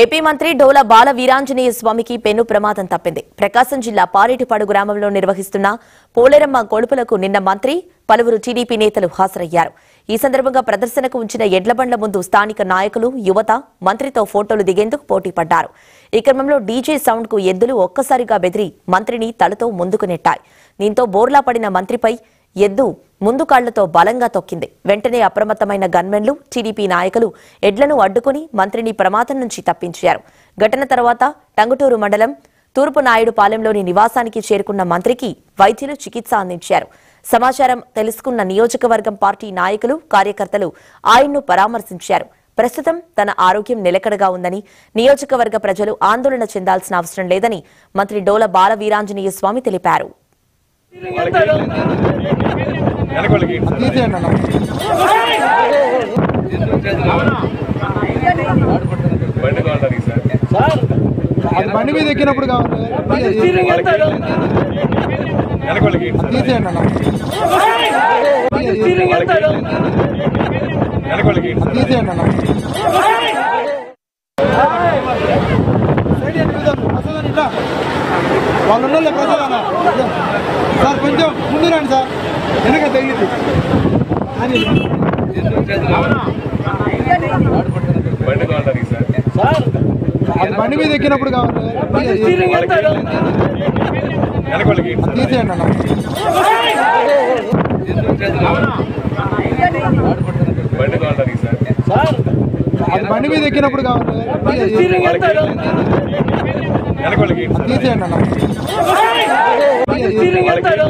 AP మంత్రి డోల బాల వీరాంజనేయ స్వామికి పెను ప్రమాదం తప్పింది. ప్రకాశం జిల్లా పారేటిపాడు గ్రామంలో నిర్వహిస్తున్న పోలేరమ్మ కొడుపులకు నిన్న మంత్రి పలువురు టీడీపీ నేతలు హాజరయ్యారు. ఈ సందర్భంగా ప్రదర్శనకు ఉంచిన ఎడ్లబండ్ల ముందు స్థానిక నాయకులు యువత మంత్రితో ఫోటోలు దిగేందుకు పోటీ పడ్డారు ఈ క్రమంలో డీజే సౌండ్కు ఎద్దులు ఒక్కసారిగా బెదిరి మంత్రిని తలతో ముందుకు నెట్టాయి. దీంతో బోర్లా పడిన మంత్రిపై ఎద్దు ముందు కాళ్ళతో బలంగా తొక్కింది. వెంటనే అప్రమత్తమైన గన్మెన్లు టీడీపీ నాయకులు ఎడ్లను అడ్డుకుని మంత్రిని ప్రమాదం నుంచి తప్పించారు. ఘటన తర్వాత టంగుటూరు మండలం తూర్పు నాయుడుపాలెంలోని నివాసానికి చేరుకున్న మంత్రికి వైద్యులు చికిత్స అందించారు. సమాచారం తెలుసుకున్న నియోజకవర్గం పార్టీ నాయకులు కార్యకర్తలు ఆయన్ను పరామర్శించారు. ప్రస్తుతం తన ఆరోగ్యం నిలకడగా ఉందని నియోజకవర్గ ప్రజలు ఆందోళన చెందాల్సిన అవసరం లేదని మంత్రి డోల బాలవీరాంజనేయ స్వామి తెలిపారు. అది బండి మీద ఎక్కినప్పుడు కావాలి తీసేయండి అన్న తీసేయండి అన్న వాళ్ళు సార్ కొంచెం ముందు రండి సార్ వెనక తగిలింది అని బండి కావాలి సార్ అది బండి మీద ఎక్కినప్పుడు కావాలి వెనకొళ్ళకి తీసేయండి అన్న బండి కావాలి సార్ అది బండి మీద ఎక్కినప్పుడు కావాలి వెనకొళ్ళకి తీసేయండి అన్న ಇದೆ